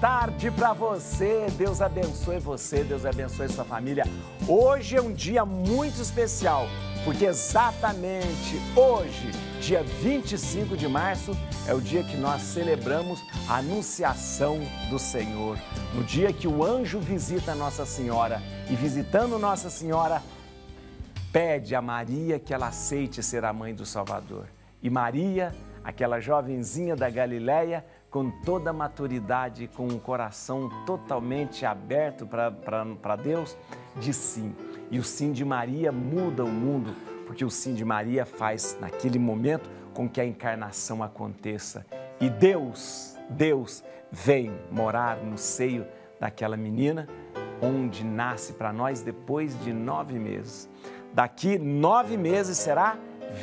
tarde para você. Deus abençoe você, Deus abençoe sua família. Hoje é um dia muito especial, porque exatamente hoje, dia 25 de março, é o dia que nós celebramos a anunciação do Senhor. No dia que o anjo visita Nossa Senhora e visitando Nossa Senhora, pede a Maria que ela aceite ser a mãe do Salvador. E Maria, aquela jovenzinha da Galileia, com toda a maturidade, com um coração totalmente aberto para Deus, diz sim. E o sim de Maria muda o mundo, porque o sim de Maria faz, naquele momento, com que a encarnação aconteça. E Deus, Deus, vem morar no seio daquela menina, onde nasce para nós depois de nove meses. Daqui nove meses será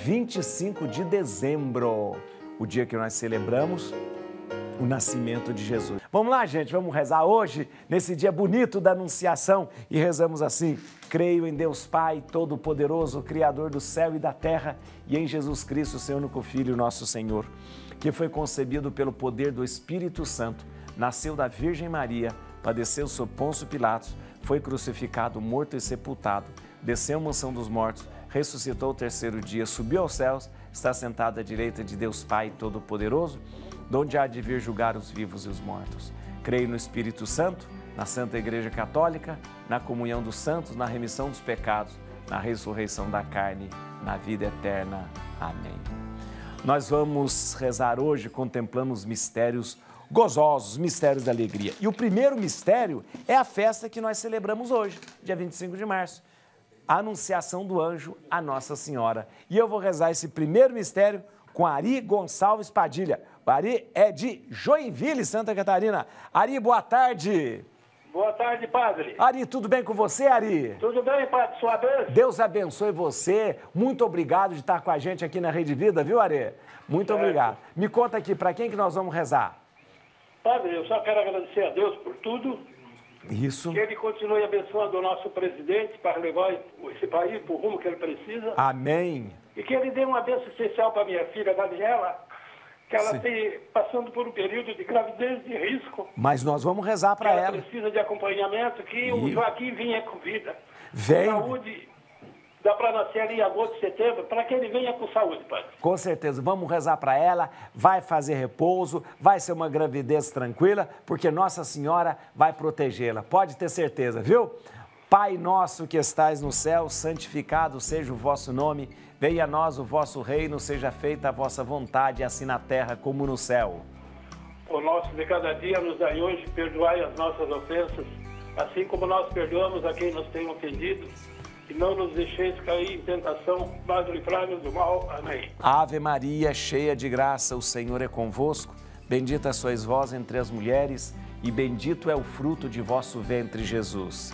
25 de dezembro, o dia que nós celebramos o nascimento de Jesus. Vamos lá, gente, vamos rezar hoje, nesse dia bonito da Anunciação, e rezamos assim: Creio em Deus Pai, Todo-Poderoso, Criador do céu e da terra, e em Jesus Cristo, seu único Filho, nosso Senhor, que foi concebido pelo poder do Espírito Santo, nasceu da Virgem Maria, padeceu sob Pôncio Pilatos, foi crucificado, morto e sepultado, desceu à mansão dos mortos, ressuscitou o terceiro dia, subiu aos céus, está sentado à direita de Deus Pai Todo-Poderoso donde há de vir julgar os vivos e os mortos. Creio no Espírito Santo, na Santa Igreja Católica, na comunhão dos santos, na remissão dos pecados, na ressurreição da carne, na vida eterna. Amém. Nós vamos rezar hoje contemplando os mistérios gozosos, os mistérios da alegria. E o primeiro mistério é a festa que nós celebramos hoje, dia 25 de março. A anunciação do anjo a Nossa Senhora. E eu vou rezar esse primeiro mistério com Ari Gonçalves Padilha. Ari é de Joinville, Santa Catarina. Ari, boa tarde. Boa tarde, padre. Ari, tudo bem com você, Ari? Tudo bem, padre, sua vez. Deus abençoe você. Muito obrigado de estar com a gente aqui na Rede Vida, viu, Ari? Muito certo. obrigado. Me conta aqui, para quem que nós vamos rezar? Padre, eu só quero agradecer a Deus por tudo. Isso. Que ele continue abençoando o nosso presidente para levar esse país para o rumo que ele precisa. Amém. E que ele dê uma bênção especial para minha filha, Daniela, que ela está passando por um período de gravidez de risco. Mas nós vamos rezar para ela. Ela precisa de acompanhamento, que e... o Joaquim vinha com vida. Vem. Saúde dá para nascer em agosto, setembro, para que ele venha com saúde, pai. Com certeza, vamos rezar para ela, vai fazer repouso, vai ser uma gravidez tranquila, porque Nossa Senhora vai protegê-la, pode ter certeza, viu? Pai nosso que estais no céu, santificado seja o vosso nome. Venha a nós o vosso reino, seja feita a vossa vontade, assim na terra como no céu. O nosso de cada dia nos dai hoje, perdoai as nossas ofensas, assim como nós perdoamos a quem nos tem ofendido. E não nos deixeis cair em tentação, mas livrai-nos do mal. Amém. Ave Maria, cheia de graça, o Senhor é convosco. Bendita sois vós entre as mulheres, e bendito é o fruto de vosso ventre, Jesus.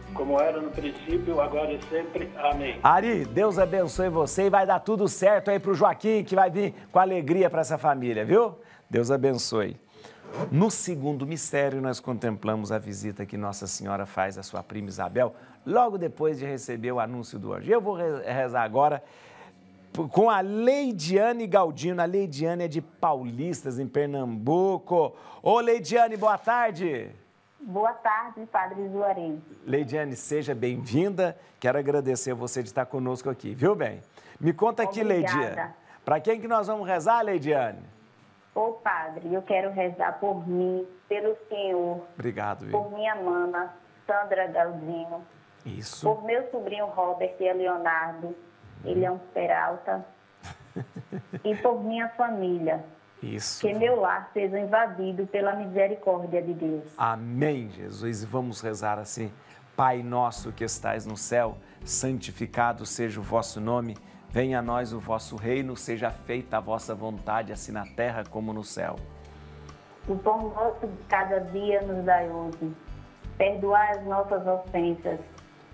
Como era no princípio, agora e sempre. Amém. Ari, Deus abençoe você e vai dar tudo certo aí pro Joaquim, que vai vir com alegria para essa família, viu? Deus abençoe. No segundo mistério, nós contemplamos a visita que Nossa Senhora faz à sua prima Isabel, logo depois de receber o anúncio do anjo. Eu vou rezar agora com a Leidiane Galdino. A Leidiane é de Paulistas, em Pernambuco. Ô, Leidiane, boa tarde. Boa tarde, Padre Juarez. Leidiane, seja bem-vinda. Quero agradecer você de estar conosco aqui, viu bem? Me conta aqui, Obrigada. Leidiane. Para quem que nós vamos rezar, Leidiane? Ô, Padre, eu quero rezar por mim, pelo Senhor, Obrigado, viu? por minha mama, Sandra Galdino, Isso. por meu sobrinho Robert e Leonardo, ele é um peralta, e por minha família, Isso. que meu lar seja invadido pela misericórdia de Deus. Amém, Jesus. E vamos rezar assim. Pai nosso que estais no céu, santificado seja o vosso nome. Venha a nós o vosso reino, seja feita a vossa vontade, assim na terra como no céu. O pão nosso de cada dia nos dai hoje. Perdoai as nossas ofensas,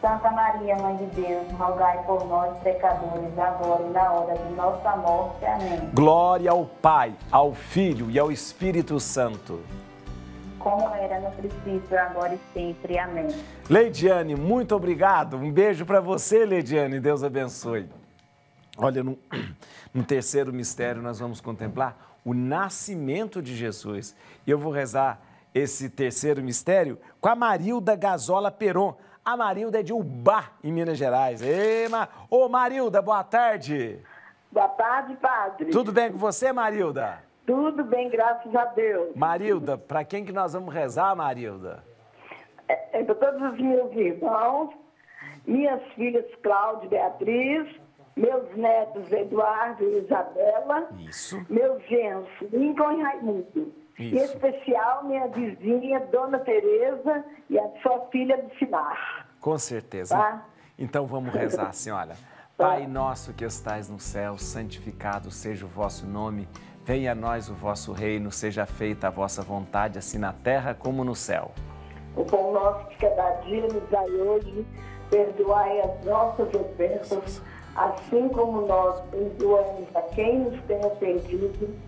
Santa Maria, Mãe de Deus, rogai por nós, pecadores, agora e na hora de nossa morte. Amém. Glória ao Pai, ao Filho e ao Espírito Santo. Como era no princípio, agora e sempre. Amém. Leidiane, muito obrigado. Um beijo para você, Leidiane. Deus abençoe. Olha, no, no terceiro mistério nós vamos contemplar o nascimento de Jesus. E eu vou rezar esse terceiro mistério com a Marilda Gazola Peron. A Marilda é de Ubá, em Minas Gerais. Ei, Ma... Ô, Marilda, boa tarde. Boa tarde, padre. Tudo bem com você, Marilda? Tudo bem, graças a Deus. Marilda, para quem que nós vamos rezar, Marilda? É, é para todos os meus irmãos, minhas filhas Cláudia e Beatriz, meus netos Eduardo e Isabela, Isso. meus genros Lincoln e Raimundo. Em Isso. especial minha vizinha, Dona Tereza, e a sua filha do Sinar. Com certeza. Tá. Então vamos rezar assim, olha. Pai nosso que estais no céu, santificado seja o vosso nome. Venha a nós o vosso reino, seja feita a vossa vontade, assim na terra como no céu. O pão nosso de cada dia nos dai hoje, perdoai as nossas ofensas, assim como nós perdoamos a quem nos tem ofendido.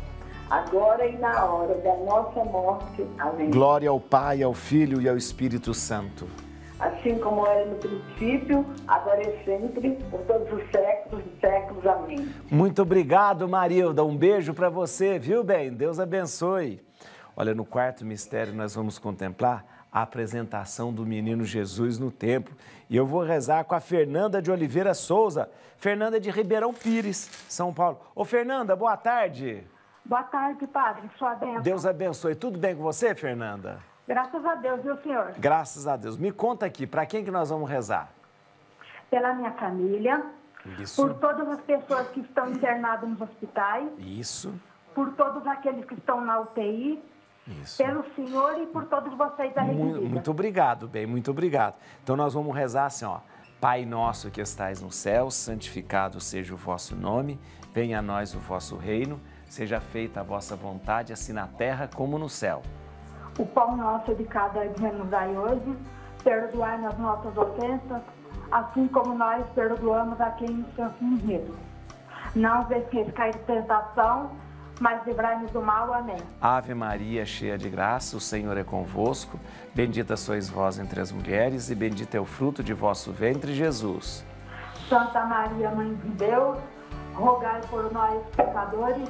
agora e na hora da nossa morte. Amém. Glória ao Pai, ao Filho e ao Espírito Santo. Assim como era no princípio, agora e sempre, por todos os séculos e séculos. Amém. Muito obrigado, Marilda. Um beijo para você, viu, bem? Deus abençoe. Olha, no quarto mistério nós vamos contemplar a apresentação do menino Jesus no templo. E eu vou rezar com a Fernanda de Oliveira Souza, Fernanda de Ribeirão Pires, São Paulo. Ô, Fernanda, boa tarde. Boa tarde, padre. Sua bênção. Deus abençoe. Tudo bem com você, Fernanda? Graças a Deus, viu, senhor? Graças a Deus. Me conta aqui, para quem que nós vamos rezar? Pela minha família, Isso. por todas as pessoas que estão internadas nos hospitais, Isso. por todos aqueles que estão na UTI, Isso. pelo senhor e por todos vocês da Rede Mu- Vida. Muito obrigado, bem, muito obrigado. Então nós vamos rezar assim, ó. Pai nosso que estais no céu, santificado seja o vosso nome, venha a nós o vosso reino, seja feita a vossa vontade, assim na terra como no céu. O pão nosso de cada dia nos dai hoje, perdoai nas nossas ofensas, assim como nós perdoamos a quem nos tem ofendido. Não deixeis cair em tentação, mas livrai-nos do mal. Amém. Ave Maria, cheia de graça, o Senhor é convosco, bendita sois vós entre as mulheres e bendito é o fruto de vosso ventre, Jesus. Santa Maria, Mãe de Deus, rogai por nós, pecadores,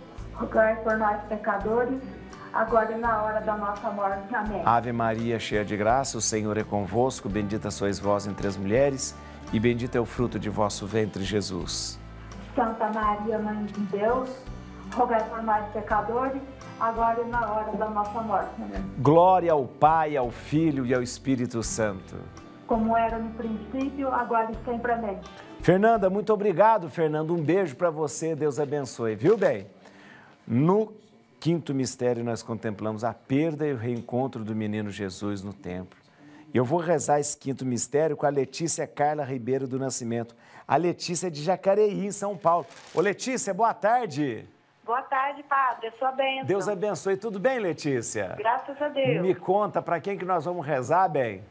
rogai por nós, pecadores, agora e na hora da nossa morte. Amém. Ave Maria, cheia de graça, o Senhor é convosco. Bendita sois vós entre as mulheres, e bendito é o fruto de vosso ventre, Jesus. Santa Maria, Mãe de Deus, rogai por nós, pecadores, agora e na hora da nossa morte. Amém. Glória ao Pai, ao Filho e ao Espírito Santo. Como era no princípio, agora e sempre. Amém. Fernanda, muito obrigado, Fernanda. Um beijo para você, Deus abençoe. Viu bem? No quinto mistério, nós contemplamos a perda e o reencontro do menino Jesus no templo. E eu vou rezar esse quinto mistério com a Letícia Carla Ribeiro do Nascimento. A Letícia é de Jacareí, em São Paulo. Ô Letícia, boa tarde. Boa tarde, padre. A sua bênção. Deus abençoe. Tudo bem, Letícia? Graças a Deus. Me conta para quem que nós vamos rezar, bem?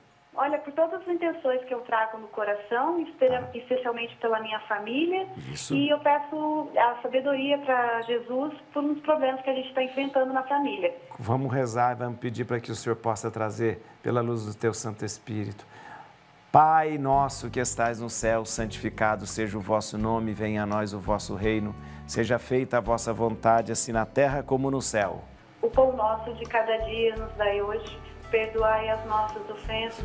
Olha, por todas as intenções que eu trago no coração, espe- especialmente pela minha família, Isso. e eu peço a sabedoria para Jesus por uns problemas que a gente está enfrentando na família. Vamos rezar vamos pedir para que o Senhor possa trazer, pela luz do teu Santo Espírito. Pai nosso que estais no céu, santificado seja o vosso nome, venha a nós o vosso reino, seja feita a vossa vontade, assim na terra como no céu. O pão nosso de cada dia nos dai hoje, perdoai as nossas ofensas,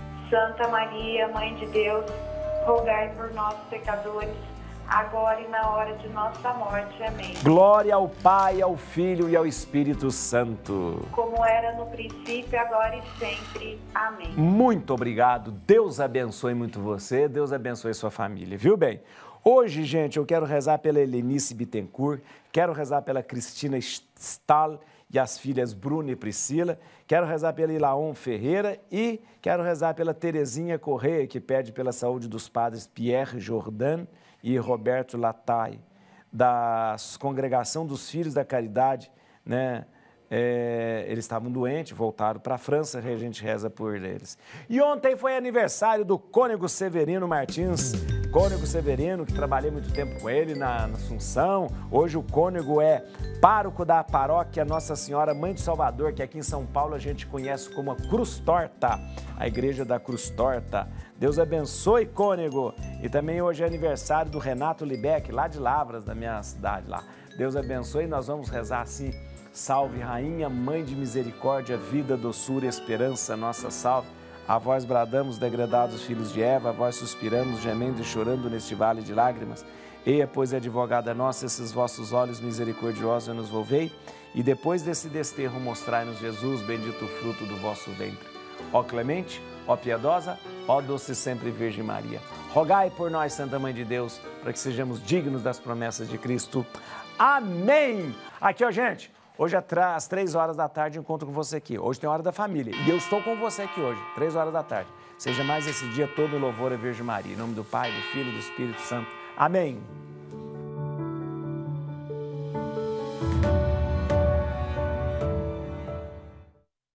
Santa Maria, Mãe de Deus, rogai por nós, pecadores, agora e na hora de nossa morte. Amém. Glória ao Pai, ao Filho e ao Espírito Santo. Como era no princípio, agora e sempre. Amém. Muito obrigado. Deus abençoe muito você, Deus abençoe sua família, viu bem? Hoje, gente, eu quero rezar pela Helenice Bittencourt, quero rezar pela Cristina Stahl e as filhas Bruna e Priscila, quero rezar pela Ilaon Ferreira e quero rezar pela Terezinha Correia, que pede pela saúde dos padres Pierre Jordan e Roberto Latai, da Congregação dos Filhos da Caridade, né? É, eles estavam doentes, voltaram para a França, a gente reza por eles. E ontem foi aniversário do Cônego Severino Martins, Cônego Severino, que trabalhei muito tempo com ele na, Assunção. Hoje o Cônego é pároco da paróquia Nossa Senhora Mãe do Salvador, que aqui em São Paulo a gente conhece como a Cruz Torta, a igreja da Cruz Torta. Deus abençoe, Cônego. E também hoje é aniversário do Renato Libeck, lá de Lavras, da minha cidade lá. Deus abençoe e nós vamos rezar assim Salve, Rainha, Mãe de Misericórdia, vida, doçura esperança, nossa salve. A vós bradamos, degradados filhos de Eva, a vós suspiramos, gemendo e chorando neste vale de lágrimas. Eia, pois, advogada nossa, esses vossos olhos misericordiosos nos volvei, e depois desse desterro mostrai-nos Jesus, bendito o fruto do vosso ventre. Ó clemente, ó piedosa, ó doce sempre Virgem Maria, rogai por nós, Santa Mãe de Deus, para que sejamos dignos das promessas de Cristo. Amém! Aqui, ó, gente. Hoje às três horas da tarde encontro com você aqui. Hoje tem Hora da Família e eu estou com você aqui hoje, três horas da tarde. Seja mais esse dia todo louvor a Virgem Maria. Em nome do Pai, do Filho e do Espírito Santo. Amém.